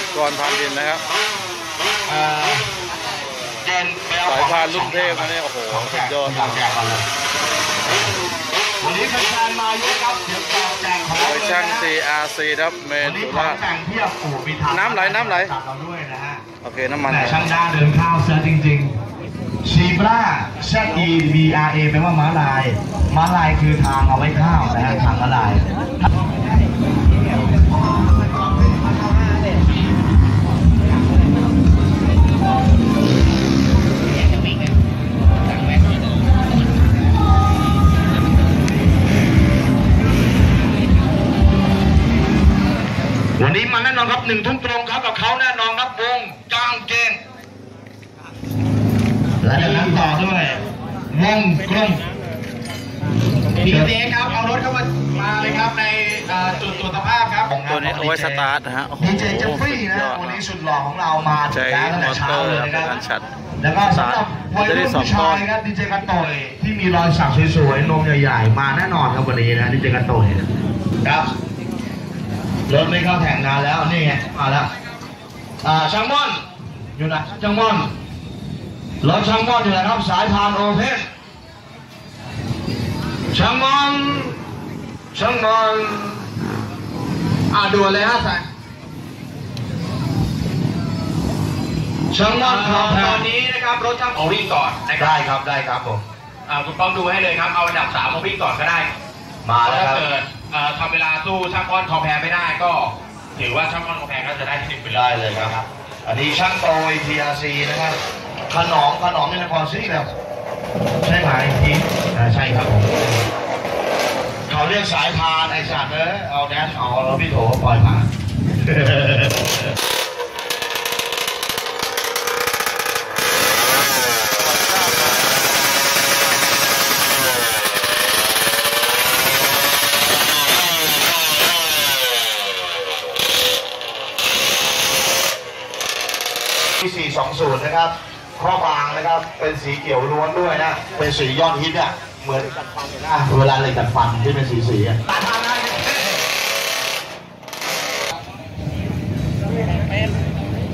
นักกรพันดินนะครับเอ่อเจนไปเอสายของพานลูกเทพนะเนี่ยโอ้โหของแจสุกดยอดของแจกก่อนเลยวันนี้แฟนๆมาเยอะครับเดี๋ยวเราแจกของโดเลยช่างนะฮะ CRC ครับเมวันนี้ตุของราชแต่งเพียบโอ้มีทางน้ำไหลน้ำไหลจัดเราด้วยนะฮะโอเคน้ำมันแต่ช่างหน้าเดินข้าวเสือจริงๆชีบรา Z E B R A แปลว่าม้าลาย ม้าลายคือทางเอาไว้ข้าวนะฮะทางม้าลาย วันนี้มาแน่นอนครับหนึ่งทุ่มตรงครับกับเขาแน่นอนครับวงจ้างเจงและจากนั้นต่อด้วยวงกลมดีเจครับเอารถเข้ามามาเลยครับในเอ่อจุดตรวจสภาพครับตัวนี้เอาไว้สตาร์ทนะฮะโอ้โหดีเจเจฟฟรี่นะสุดยอดวันนี้สุดหล่อของเรามาถึใช้งแล้วตั้งมแต่อเตเช้าอร์เลยครับนะในครับการชัดแล้วก็สำหรับวัยรุ่นผู้ชายครับดีเจกันโตยที่มีรอยสักสวยๆนมใหญ่ๆมาแน่นอนครับวันนี้นะดีเจกันโตยครับ รถไม่เข้าแข่งนานแล้วนี่ไงมาแล้วอ่าช่างม่อนอยู่ไหนช่างม่อนรถช่างม่อนอยู่ไหนครับสายพานโอเพนช่างม่อนช่างม่อนอ่าด่วนเลยฮะสายช่างม่อนครับตอนนี้นะครับรถช่างของวิ่งก่อนนะครับได้ครับได้ครับผมอ่าคุณป้องดูให้เลยครับเอาอันดับสามมาวิ่งก่อนก็ได้ มาแล้วถ้าครับเกิดเอ่อทำ เวลาสู้ช่างก้อนทองแพรไม่ได้ก็ ถือว่าช่างก้อนทองแพรก็จะได้ที่หนึ่งไปเลได้ยเลยครับ อันนี้ช่างโตย TRC นะครับ ขนอมขนอมในนครศรีแบบใช่ไหมพี่อ่าใช่ครับผมเขาเรียกสายพานไอ้สัตว์เนอะเอาแดนเอาเราพี่โถปล่อยผ่าน 420 นะครับข้อบางนะครับ เป็นสีเขียวล้วนด้วยนะ เป็นสียอดฮิตอะเหมือนกัดฟันเลยนะเวลาเลยกัดฟันที่เป็นสีสีอะตัดทางได้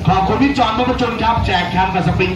ขอบคุณพี่จอนมประจนครับ แจกแคมป์กับสปริง